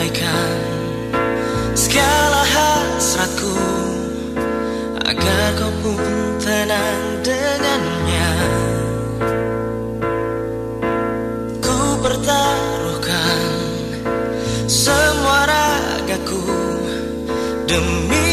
abaikan segala hasratku agar kau pun tenang dengannya. Ku pertaruhkan semua ragaku demi